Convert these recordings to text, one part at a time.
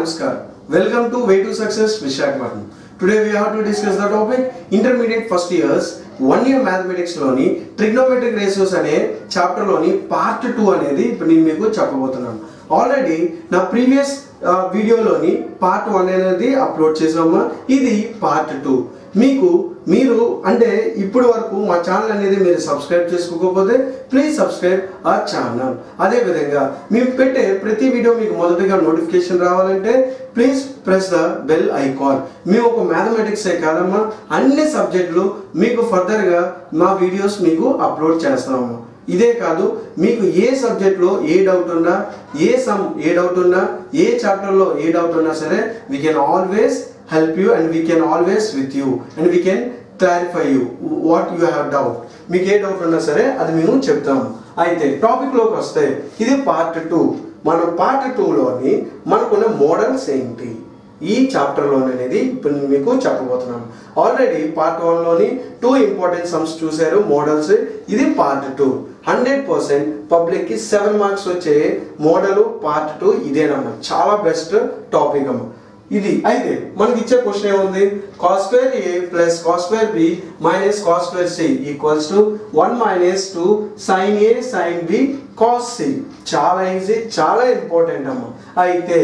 Namaskar. Welcome to Way to Success Vishakhapatnam. Today we have to discuss the topic intermediate first years one year మ్యాథమెటిక్స్లోని trigonometric ratios అనే చాప్టర్లోని part two అనేది ఇప్పుడు నేను మీకు చెప్పబోతున్నాను already నా ప్రీవియస్ వీడియోలోని పార్ట్ వన్ అనేది అప్లోడ్ చేసాము ఇది పార్ట్ టూ మీకు మీరు అంటే ఇప్పటి వరకు మా ఛానల్ అనేది మీరు సబ్స్క్రైబ్ చేసుకోకపోతే ప్లీజ్ సబ్స్క్రైబ్ ఆ ఛానల్ అదేవిధంగా మేము పెట్టే ప్రతి వీడియో మీకు మొదటిగా నోటిఫికేషన్ రావాలంటే please press the bell icon మేము ఒక మ్యాథమెటిక్సే కాదమ్మా అన్ని సబ్జెక్టులు మీకు ఫర్దర్గా మా వీడియోస్ మీకు అప్లోడ్ చేస్తాము. ఇదే కాదు మీకు ఏ సబ్జెక్ట్లో ఏ డౌట్ ఉన్నా ఏ సమ్ ఏ డౌట్ ఉన్నా ఏ చాప్టర్లో ఏ డౌట్ ఉన్నా సరే we can always help you and we can always with you and we can clarify you what you have doubt మీకు ఏ డౌట్ ఉన్నా సరే అది మేము చెప్తాము. అయితే టాపిక్లోకి వస్తే ఇది పార్ట్ టూ మనం పార్ట్ టూలోని మనకున్న మోడల్స్ ఏంటి? ఈ చాప్టర్లోని అనేది ఇప్పుడు నేను మీకు చెప్పబోతున్నాను ఆల్రెడీ పార్ట్ వన్లోని టూ ఇంపార్టెంట్ సమ్స్ చూశారు మోడల్స్ ఇది పార్ట్ టూ హండ్రెడ్ పర్సెంట్ పబ్లిక్కి సెవెన్ మార్క్స్ వచ్చే మోడల్ పార్ట్ టూ ఇదేనమ్మా. చాలా బెస్ట్ టాపిక్ అమ్మా. ఇది. అయితే మనకి ఇచ్చే క్వశ్చన్ ఏముంది? Cos square A plus cos square B minus cos square C equals to one minus two sine A sine B cos C చాలా ఈజీ చాలా ఇంపార్టెంట్ అమ్మ. అయితే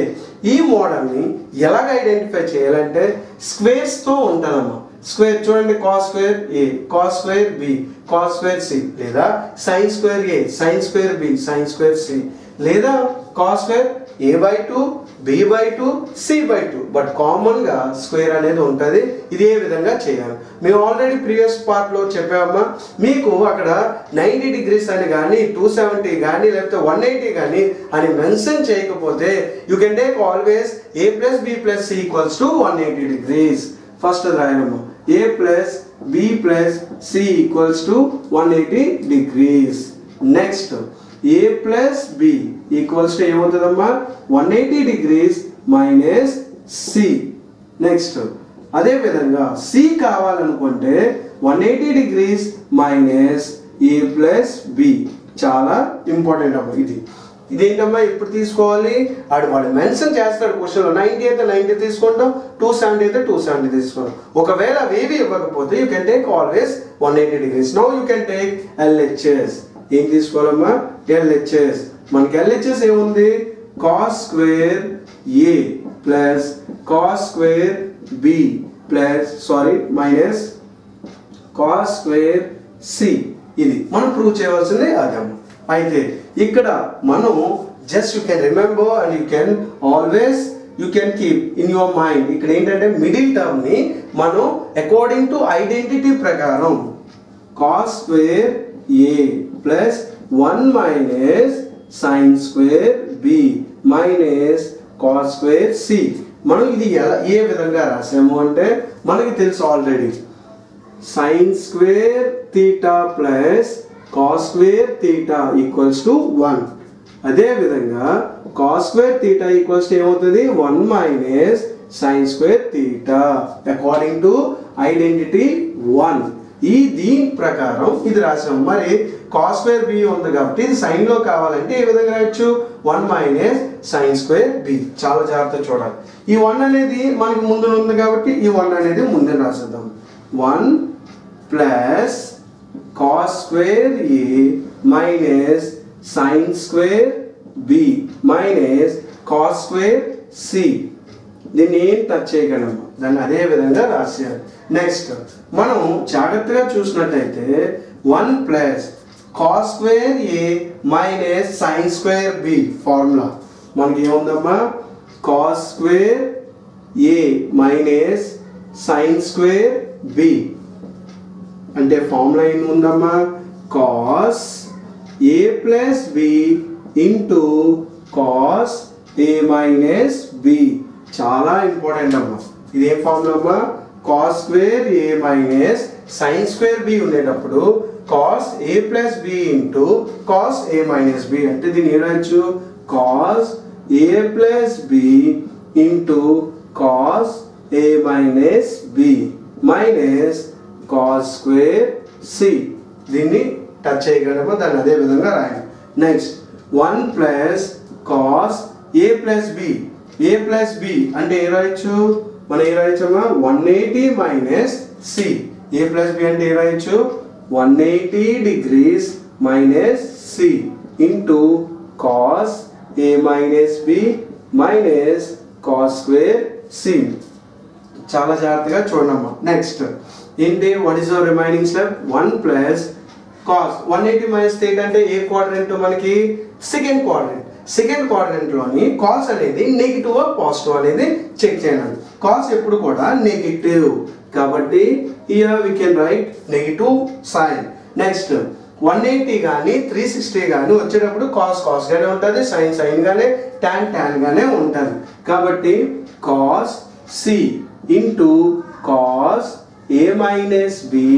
ఈ మోడల్ని ఎలాగ ఐడెంటిఫై చేయాలంటే స్క్వేర్స్తో ఉంటుందమ్మా. స్క్వేర్ చూడండి cos square A cos square B cos square C లేదా sine square A sine square B sine square C లేదా cos square A by two B by two C by two but కామన్గా square అనేది ఉంటుంది. ఇదే విధంగా చేయాలి? మేము already previous పార్ట్లో చెప్పామా? మీకు అక్కడ నైంటీ డిగ్రీస్ అని కానీ టూ సెవెంటీ కానీ లేకపోతే వన్ ఎయిటీ కానీ అని మెన్షన్ చేయకపోతే you can take always A plus B plus C equals to one eighty degrees first రాయడము. A plus B plus C equals to one eighty degrees next A plus B equals to ఏమవుతుందమ్మా one eighty degrees minus C next అదే విధంగా C కావాలనుకుంటే one eighty degrees minus A plus B చాలా important అమ్మా ఇది. ఇదేంటమ్మా? ఇప్పుడు తీసుకోవాలి? ఆడు వాడు మెన్షన్ చేస్తాడు క్వశ్చన్లో నైంటీ అయితే నైంటీ తీసుకుంటాం టూ సెవెంటీ అయితే టూ సెవెంటీ తీసుకుంటాం. ఒకవేళ అవేవి ఇవ్వకపోతే you can take always one eighty degrees no you can take LHS ఏం తీసుకోవాలమ్మా? ఎల్హెచ్ఎస్ మనకి ఎల్హెచ్ఎస్ ఏముంది? Cos square A plus cos square B plus sorry minus cos square C ఇది మనం ప్రూవ్ చేయవలసింది అదమ్మ అయితే ఇక్కడ మనం just you can remember and you can always you can keep in your mind ఇక్కడ ఏంటంటే మిడిల్ టర్మ్ని మనం అకార్డింగ్ టు ఐడెంటిటీ ప్రకారం. Cos square A plus one minus sine square B minus cos square C మనం ఇది ఎలా ఏ విధంగా రాసాము అంటే మనకి తెలుసు already sine square theta plus cos square theta equals to one అదే విధంగా cos square theta equals to ఏమవుతుంది? One minus sine square theta according to identity one ఈ దీని ప్రకారం ఇది రాసాము. మరి కాస్ స్క్వేర్ బి ఉంది కాబట్టి ఇది సైన్లో కావాలంటే ఏ విధంగా రాయొచ్చు? One minus sine square B చాలా జాగ్రత్త చూడాలి. ఈ వన్ అనేది మనకి ముందు ఉంది కాబట్టి ఈ వన్ అనేది ముందే రాసేద్దాం. One plus cos square A minus sine square B minus cos square C దీన్ని ఏం టచ్ చేయగలము దాన్ని అదే విధంగా రాసేయాలి. నెక్స్ట్ మనం జాగ్రత్తగా చూసినట్టయితే one plus cos square A minus sine square B formula మనకి ఏముందమ్మా cos square A minus sine square B అంటే ఫార్ములా ఏమి ఉందమ్మా cos A plus B into cos A minus B చాలా ఇంపార్టెంట్ అమ్మా. ఇదే ఫార్ములా అమ్మా? Cos square A minus sine square B ఉండేటప్పుడు cos A plus B into cos A minus B అంటే దీన్ని ఏడవచ్చు cos A plus B into cos A minus B minus cos square C దీన్ని touch చేయగలము? దాన్ని అదే విధంగా రాయండి. Next one plus cos A plus B A plus B అంటే ఏ రాయొచ్చు? మనం ఏ రాయొచ్చమ్మా? One eighty minus C A plus B అంటే ఏ రాయొచ్చు? One eighty degrees minus C into cos A minus minus minus square C. C చాలా జాగ్రత్తగా చూడమ్మా నెక్స్ట్ ఏంటి what is our remaining step one plus cos one eighty minus eight అంటే ఏ quadrant మనకి? సెకండ్ క్వాడ్రెంట్ సెకండ్ క్వాడ్రెంట్లోని cos అనేది negative positive అనేది చెక్ చేయాలి. కాస్ ఎప్పుడు కూడా నెగిటివ్ కాబట్టి here we can write negative sign next one eighty కానీ త్రీ సిక్స్టీ కానీ వచ్చేటప్పుడు కాస్ కాస్ గానే ఉంటుంది సైన్ సైన్ గానే ట్యాన్ ట్యాన్ గానే ఉంటుంది. కాబట్టి cos C into cos A minus B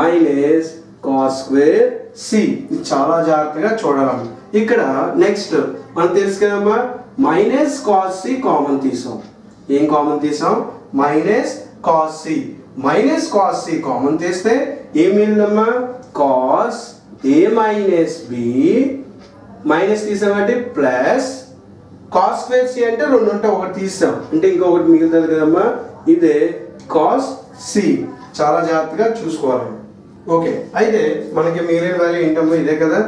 minus cos square C ఇది చాలా జాగ్రత్తగా చూడాలి. ఇక్కడ నెక్స్ట్ మనకు తెలుసు కదమ్మా మైనస్ కాస్ సి కామన్ తీసాం. ఏం కామన్ తీసాం? Minus cos C minus cos C common తీస్తే ఏం మిగిలిందమ్మా cos A minus B minus తీసామంటే plus cos square C అంటే రెండు ఉంటే ఒకటి తీసాం. అంటే ఇంకొకటి మిగులుతుంది కదమ్మా? ఇదే కాస్ సి చాలా జాగ్రత్తగా చూసుకోవాలి. ఓకే అయితే మనకి మిగిలిన వాల్యూ ఏంటమ్మో? ఇదే కదా.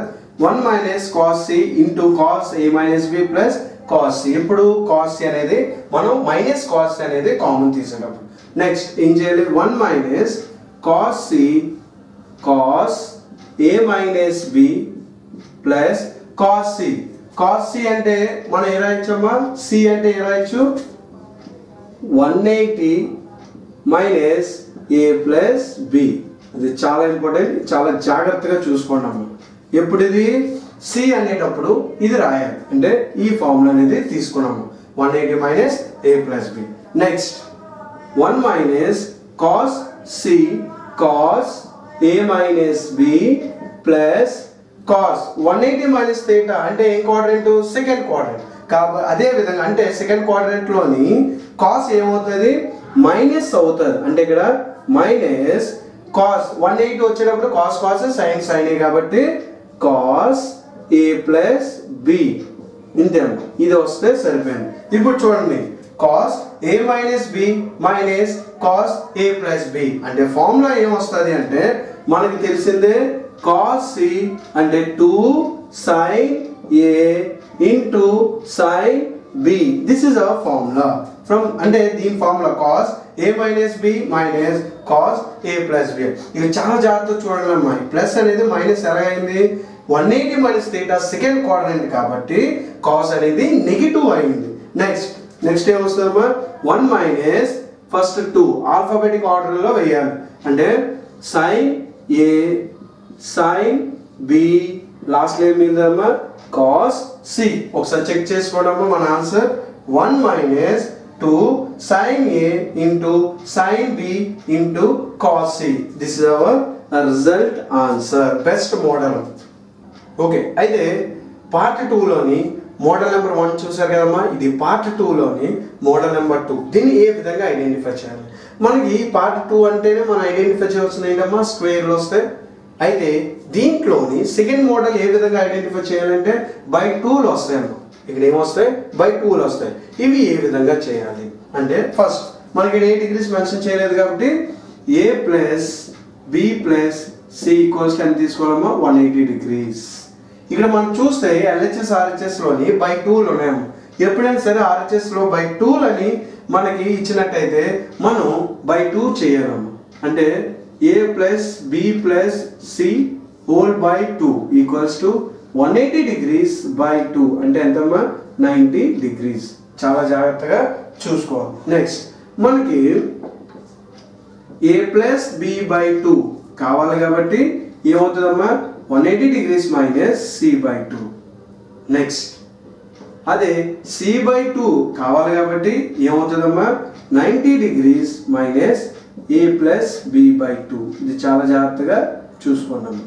One minus cos C into cos A minus B plus cos C ఇప్పుడు కాస్ సి అనేది మనం మైనస్ కాస్ అనేది కామన్ తీసేటప్పుడు. నెక్స్ట్ ఏం చేయాలి one minus cos C cos A minus B plus cos C cos C అంటే మనం ఏ రాయొచ్చమ్మా సి అంటే ఏ రాయొచ్చు one eighty minus A plus B ఇది చాలా ఇంపార్టెంట్ చాలా జాగ్రత్తగా చూసుకున్నాము ఎప్పుడు ఇది? సి అనేటప్పుడు ఇది రాయాలి. అంటే ఈ ఫార్ములా అనేది తీసుకున్నాము. One eighty minus A plus B next one minus cos C cos A minus B plus cos. One eighty minus theta అంటే ఏ క్వాడ్రెంట్ సెకండ్ క్వాడ్రెంట్ కాబట్టి అదే విధంగా అంటే సెకండ్ క్వాడ్రెంట్లోని కాస్ ఏమవుతుంది? మైనస్ అవుతుంది. అంటే ఇక్కడ మైనస్ కాస్. వన్ ఎయిటీ వచ్చేటప్పుడు కాస్ కాస్ సైన్ సైన్ కాబట్టి కాస్ ఏ ప్లస్ బి. ఇంతే ఇది వస్తే సరిపోయింది. ఇప్పుడు చూడండి. Cos A minus B minus cos A plus B అంటే ఫార్ములా ఏమొస్తుంది అంటే మనకి తెలిసిందే కాస్ సి అంటే two sine A into sine B this is our formula from అంటే దీని formula cos A minus B minus cos A plus B ఇది చాలా జాగ్రత్త చూడండి అమ్మా. ప్లస్ అనేది మైనస్ ఎలా అయింది one eighty minus theta second quadrant కాబట్టి కాస్ అనేది నెగిటివ్ అయింది. Next next ఏమొస్తుందమ్మా one minus first two alphabetic ఆర్డర్లో వేయాలి. అంటే sine A sine B last ఏం మిగిలిందమ్మా కాస్ సి ఒకసారి చెక్ చేసుకోవడమ్మా మన answer one minus two sine A into sine B into cos C this is our result answer best model okay అయితే part టూలోని మోడల్ నెంబర్ వన్ చూసారు కదమ్మా? ఇది పార్ట్ టూలోని మోడల్ నెంబర్ టూ దీన్ని ఏ విధంగా ఐడెంటిఫై చేయాలి? మనకి పార్ట్ టూ అంటేనే మనం ఐడెంటిఫై చేయవలసిన ఏంటమ్మా? స్క్వేర్లు వస్తాయి. అయితే దీంట్లోని సెకండ్ మోడల్ ఏ విధంగా ఐడెంటిఫై చేయాలంటే బై టూలు వస్తాయమ్మా ఇక్కడ ఏమొస్తాయి బై టూలు వస్తాయి. ఇవి ఏ విధంగా చేయాలి? అంటే ఫస్ట్ మనకి ఏ డిగ్రీస్ మెన్షన్ చేయలేదు కాబట్టి A plus B plus C equals అని తీసుకోవాలమ్మా? వన్ ఎయిటీ డిగ్రీస్ ఇక్కడ మనం చూస్తే ఎల్హెచ్ఎస్ ఆర్హెచ్ఎస్లోని బై టూలు ఉన్నాము ఎప్పుడైనా సరే ఆర్హెచ్ఎస్లో బై టూల్ అని మనకి ఇచ్చినట్టయితే మనం బై టూ చేయగలము. అంటే A plus B plus C whole by two equals to one eighty degrees by two. అంటే ఎంతమ్మా? Ninety degrees. చాలా జాగ్రత్తగా చూసుకోవాలి. నెక్స్ట్ మనకి A plus B by two కావాలి కాబట్టి ఏమవుతుందమ్మా? One eighty degrees c C by two next అదే c by two కావాలి కాబట్టి ఏమవుతుందమ్మా? Ninety degrees minus A plus B by two ఇది చాలా జాగ్రత్తగా చూసుకున్నాము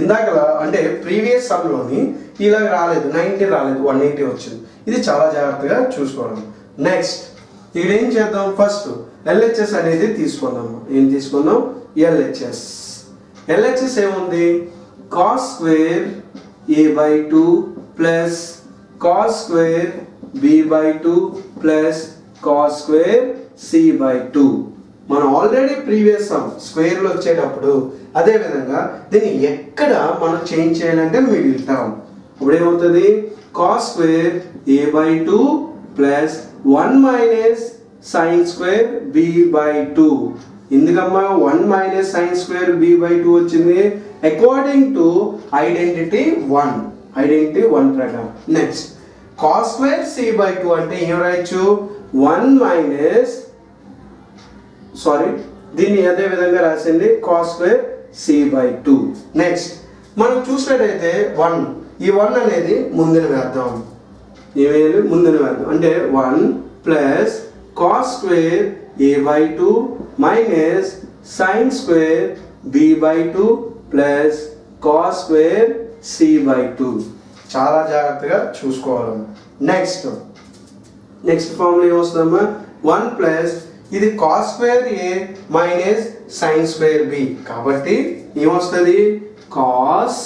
ఇందాక అంటే ప్రీవియస్ సమ్లోని ఇలా రాలేదు నైంటీ రాలేదు వన్ ఎయిటీ వచ్చింది. ఇది చాలా జాగ్రత్తగా చూసుకోవడం నెక్స్ట్ ఇక్కడ ఏం చేద్దాం ఫస్ట్ ఎల్హెచ్ఎస్ అనేది తీసుకుందాం. ఏం తీసుకుందాం? ఎల్హెచ్ఎస్ ఎల్హెచ్ఎస్ ఏముంది? Cos square A by two plus cos square b by two plus cos square C by two మనం ఆల్రెడీ ప్రీవియస్ సమ్ స్క్వేర్లో వచ్చేటప్పుడు అదే విధంగా దీన్ని ఎక్కడ మనం చేంజ్ చేయాలంటే మిడిల్ టర్మ్ ఇప్పుడు ఏమవుతుంది cos square A by two plus one minus sine square B by two ఎందుకమ్మా? One minus sine square B by two వచ్చింది. According to identity one identity one ప్రకారం. Next cos square C by two అంటే ఏం రాయొచ్చు? One minus sorry దీన్ని అదే విధంగా రాసింది. Cos square C by two next మనం చూసినట్టయితే వన్ ఈ వన్ అనేది ముందుని వేద్దాం ఏమేయాలి ముందుని వేద్దాం అంటే one plus cos square A by two minus sine square B by two plus cos square C by two. చాలా జాగ్రత్తగా చూసుకోవాలి. నెక్స్ట్. నెక్స్ట్ ఫార్ములా ఏమొస్తుందమ్మా వన్ ప్లస్ ఇది cos square A minus sine square B. కాబట్టి ఏమొస్తుంది cos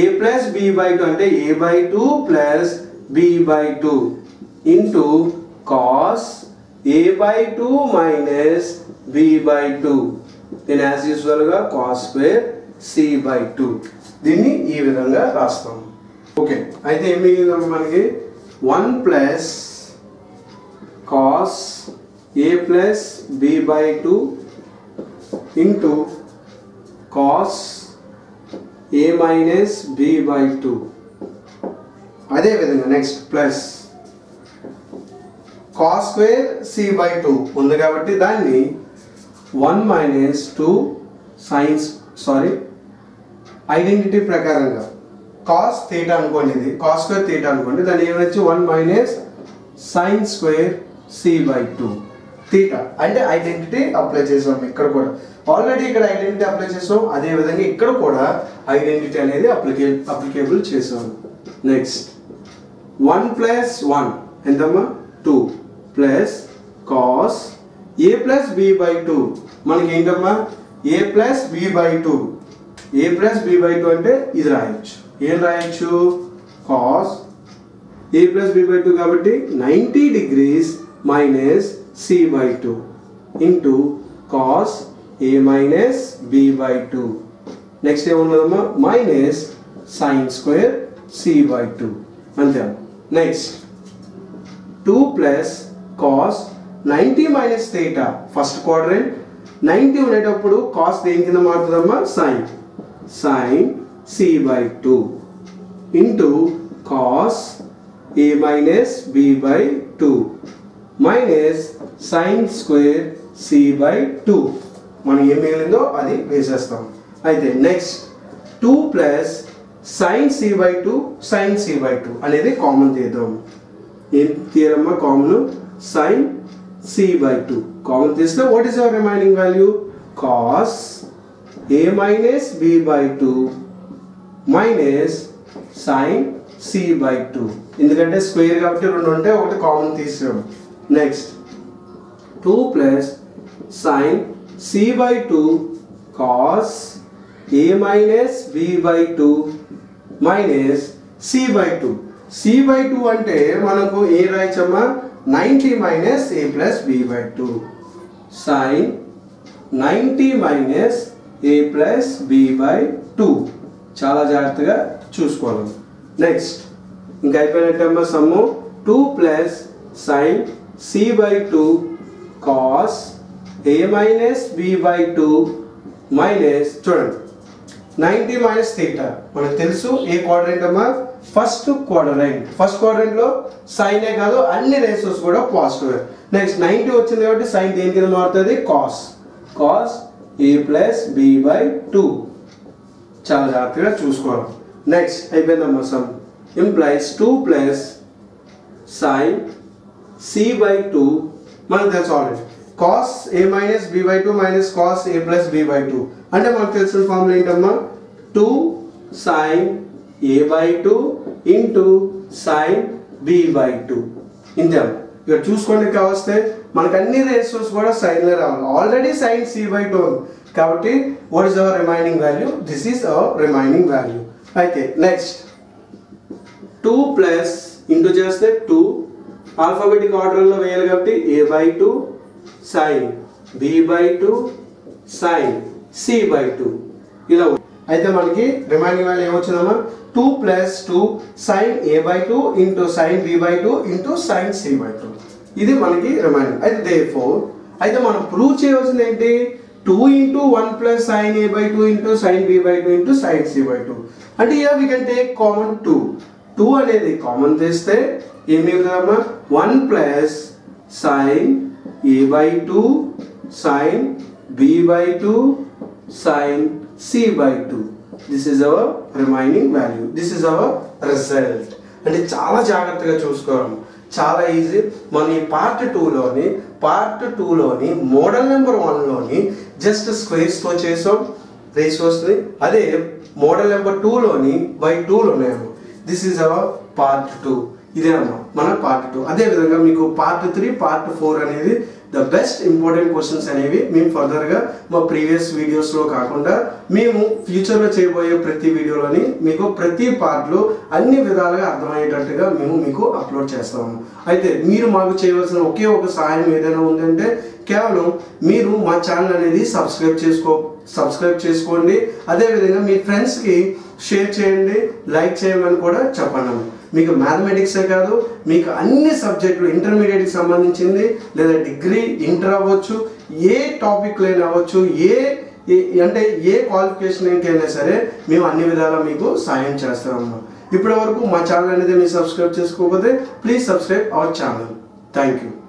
A plus B by two అంటే A by two plus B by two into cos A by two minus B by two. నేను as యూజువల్గా cos square C by two దీన్ని ఈ విధంగా రాస్తాం. Okay అయితే ఏం మిగిలిందమ్మా మనకి? One plus cos A plus B by two into cos A minus B by two అదే విధంగా next plus cos square C by two ఉంది కాబట్టి దాన్ని one minus two sines sorry identity ప్రకారంగా. కాస్ థీటా అనుకోండి ఇది. కాస్ స్క్వేర్ థీటా అనుకోండి. దాన్ని ఏమొచ్చి one minus sine square C by two theta అంటే ఐడెంటిటీ అప్లై చేసాం ఇక్కడ కూడా. ఆల్రెడీ ఇక్కడ ఐడెంటిటీ అప్లై చేసాం. అదే విధంగా ఇక్కడ కూడా ఐడెంటిటీ అనేది అప్లికే అప్లికేబుల్ చేసాం. నెక్స్ట్ వన్ ప్లస్ వన్ ఎంతమ్మా? Two plus cos A plus B by two మనకి ఏంటమ్మా? A plus B by two A plus B by two అంటే ఇది రాయొచ్చు. ఏం రాయొచ్చు? Cos A plus B by two కాబట్టి ninety degrees minus C by two into cos A minus B by two next ఏమున్నదమ్మా minus sine square C by two అంతే next two plus cos ninety minus theta first quadrant ninety ఉండేటప్పుడు cos దేని కింద మారుతుందమ్మా? Sine sine C by two into cos A minus B by two minus sine square C by two మనం ఏం మిగిలిందో అది వేసేస్తాం. అయితే next two plus sine C by two sine C by two అనేది కామన్ తీద్దాం ఏం తీయరమ్మా common sine C by two common తీస్తే what is our remaining value cos A minus B by two minus sine C by two ఎందుకంటే square కాబట్టి రెండు ఉంటే ఒకటి common తీసాం next two plus sine C by two cos A minus B by two minus C by two C by two అంటే మనకు ఏ రాయచ్చమ్మా? Ninety minus A plus B by two sine ninety minus A plus B by two చాలా జాగ్రత్తగా చూసుకోవాలి. Next ఇంకా అయిపోయినట్టమ్మా sum two plus sine C by two cos A minus B by two minus చూడండి. Ninety minus theta మనకు తెలుసు ఏ quadrant అమ్మా first quadrant first క్వాడ్రెంట్లో సైనే కాదు అన్ని రేసెస్ కూడా పాజిటివ్ నెక్స్ట్ నైంటీ వచ్చింది కాబట్టి సైన్ దేని కింద మారుతుంది? Cos cos A plus B by two చాలా జాగ్రత్తగా చూసుకోవాలి నెక్స్ట్ అయిపోయిందమ్మా sum implies two plus sine C by two మనకు తెలుసు already cos A minus B by two minus cos A plus B by two అంటే మనకు తెలిసిన ఫార్ములా ఏంటమ్మా two sine A by two into sine B by two ఇంతే అమ్మా. ఇక్కడ చూసుకోండి కావస్తే మనకు అన్ని రేషియోస్ కూడా సైన్లో రావాలి. Already sine C by two కాబట్టి what is our remaining value this is our remaining value అయితే నెక్స్ట్ టూ ప్లస్ ఇంటూ చేస్తే టూ ఆల్ఫాబెటిక్ ఆర్డర్లో వేయాలి కాబట్టి A by two sine B by two sine C by two ఇలా అయితే మనకి remaining value ఏమొచ్చిందమ్మా? Two plus two sine A by two into sine B by two into sine C by two ఇది మనకి remaining అయితే they four అయితే మనం prove చేయవలసింది ఏంటి? Two into one plus sine A by two into sine B by two into sine C by two అంటే here we can take common two two అనేది common తీస్తే ఏం మిగులుతుందమ్మా? One plus sine A by two sine B by two sine C by two this is our remaining value this is our result అంటే చాలా జాగ్రత్తగా చూసుకోవడం చాలా easy మనం ఈ పార్ట్ టూలోని పార్ట్ టూలోని మోడల్ నెంబర్ వన్లోని జస్ట్ స్క్వేర్స్తో చేసాం. రేస్ వస్తుంది. అదే మోడల్ నెంబర్ టూలోని by టూలోనేమో this is our part two ఇదేనమ్మా మన పార్ట్ టూ అదే విధంగా మీకు పార్ట్ త్రీ పార్ట్ ఫోర్ అనేది ద బెస్ట్ ఇంపార్టెంట్ క్వశ్చన్స్ అనేవి మేము ఫర్దర్గా మా ప్రీవియస్ వీడియోస్లో కాకుండా మేము ఫ్యూచర్లో చేయబోయే ప్రతి వీడియోలోని మీకు ప్రతి పార్ట్లో అన్ని విధాలుగా అర్థమయ్యేటట్టుగా మేము మీకు అప్లోడ్ చేస్తాము. అయితే మీరు మాకు చేయవలసిన ఒకే ఒక సహాయం ఏదైనా ఉందంటే కేవలం మీరు మా ఛానల్ అనేది సబ్స్క్రైబ్ చేసుకో సబ్స్క్రైబ్ చేసుకోండి. అదేవిధంగా మీ ఫ్రెండ్స్కి షేర్ చేయండి లైక్ చేయమని కూడా చెప్పండి. మీకు మ్యాథమెటిక్సే కాదు మీకు అన్ని సబ్జెక్టులు ఇంటర్మీడియట్కి సంబంధించింది లేదా డిగ్రీ ఇంటర్ అవ్వచ్చు ఏ టాపిక్లైనా అవ్వచ్చు ఏ అంటే ఏ క్వాలిఫికేషన్ అయినా సరే మేము అన్ని విధాలా మీకు సాయం చేస్తామమ్మా ఇప్పటి వరకు మా ఛానల్ అనేది మీరు సబ్స్క్రైబ్ చేసుకోకపోతే please subscribe our channel thank you